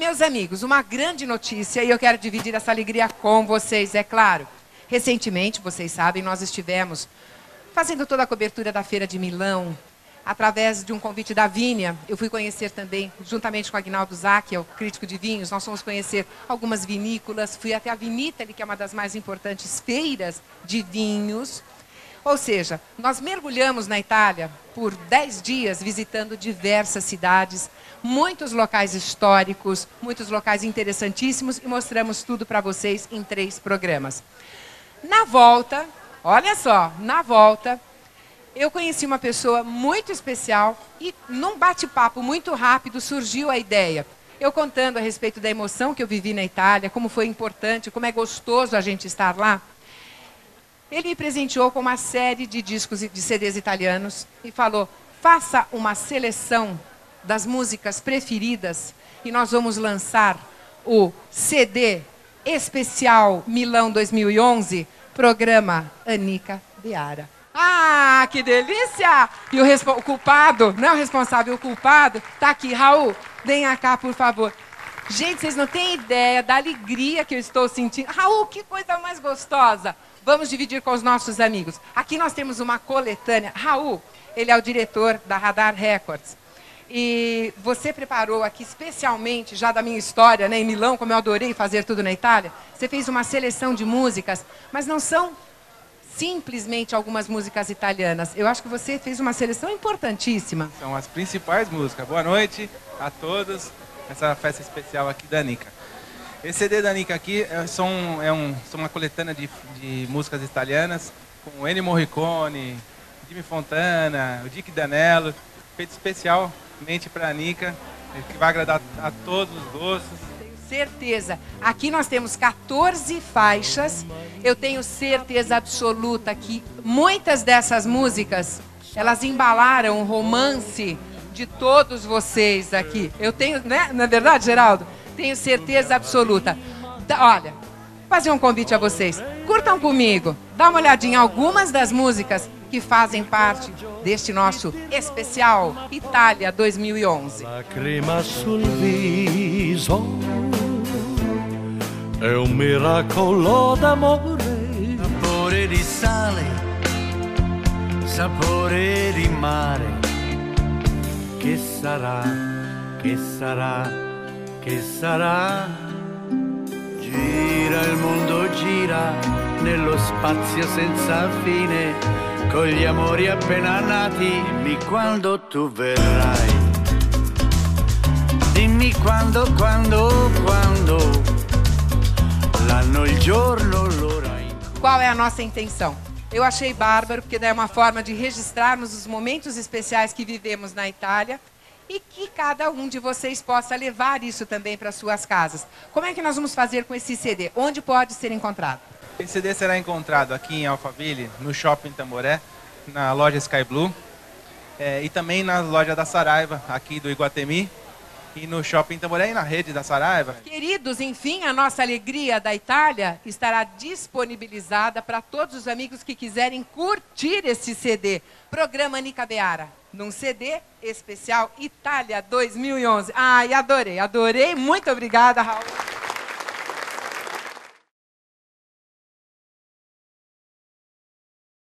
meus amigos, uma grande notícia e eu quero dividir essa alegria com vocês, é claro. Recentemente, vocês sabem, nós estivemos fazendo toda a cobertura da Feira de Milão, através de um convite da Vínia. Eu fui conhecer também, juntamente com Agnaldo Zac, é o crítico de vinhos, nós fomos conhecer algumas vinícolas, fui até a Vinitali, que é uma das mais importantes feiras de vinhos. Ou seja, nós mergulhamos na Itália por 10 dias visitando diversas cidades, muitos locais históricos, muitos locais interessantíssimos e mostramos tudo para vocês em três programas. Na volta, olha só, na volta, eu conheci uma pessoa muito especial e num bate-papo muito rápido surgiu a ideia. Eu contando a respeito da emoção que eu vivi na Itália, como foi importante, como é gostoso a gente estar lá. Ele me presenteou com uma série de discos de CDs italianos e falou: faça uma seleção das músicas preferidas e nós vamos lançar o CD especial Milão 2011, programa Anica Beara. Ah, que delícia! E o, o culpado, não é o responsável, o culpado, está aqui. Raul, venha cá, por favor. Gente, vocês não têm ideia da alegria que eu estou sentindo. Raul, que coisa mais gostosa. Vamos dividir com os nossos amigos. Aqui nós temos uma coletânea. Raul, ele é o diretor da Radar Records. E você preparou aqui especialmente, já da minha história, né, em Milão, como eu adorei fazer tudo na Itália, você fez uma seleção de músicas, mas não são simplesmente algumas músicas italianas. Eu acho que você fez uma seleção importantíssima. São as principais músicas. Boa noite a todos nessa festa especial aqui da Nica. Esse CD da Nica aqui é, são, é um, são uma coletânea de, de músicas italianas com Ennio Morricone, Jimmy Fontana, o Dick Danello, feito especial mente para a Nica, que vai agradar a todos os gostos. Certeza. Aqui nós temos 14 faixas. Eu tenho certeza absoluta que muitas dessas músicas, elas embalaram o romance de todos vocês aqui. Eu tenho, né? Não é verdade, Geraldo? Tenho certeza absoluta. Olha, fazer um convite a vocês. Curtam comigo. Dá uma olhadinha em algumas das músicas que fazem parte deste nosso especial Itália 2011. Lacrima sul viso è un miracolo d'amore. Sapore di sale, sapore di mare. Che sarà, che sarà, che sarà? Gira il mondo, gira nello spazio senza fine con gli amori appena nati, dimmi quando tu verrai. Dimmi quando, quando, quando, l'anno, il giorno, l'ora. Qual é a nossa intenção? Eu achei bárbaro, porque é uma forma de registrarmos os momentos especiais que vivemos na Itália e que cada um de vocês possa levar isso também para suas casas. Como é que nós vamos fazer com esse CD? Onde pode ser encontrado? Esse CD será encontrado aqui em Alphaville, no Shopping Tamboré, na loja Sky Blue, é, e também na loja da Saraiva, aqui do Iguatemi, e no Shopping Tamboré e na rede da Saraiva. Queridos, enfim, a nossa alegria da Itália estará disponibilizada para todos os amigos que quiserem curtir esse CD. Programa Nica Beara, num CD especial Itália 2011. Ai, adorei, adorei. Muito obrigada, Raul.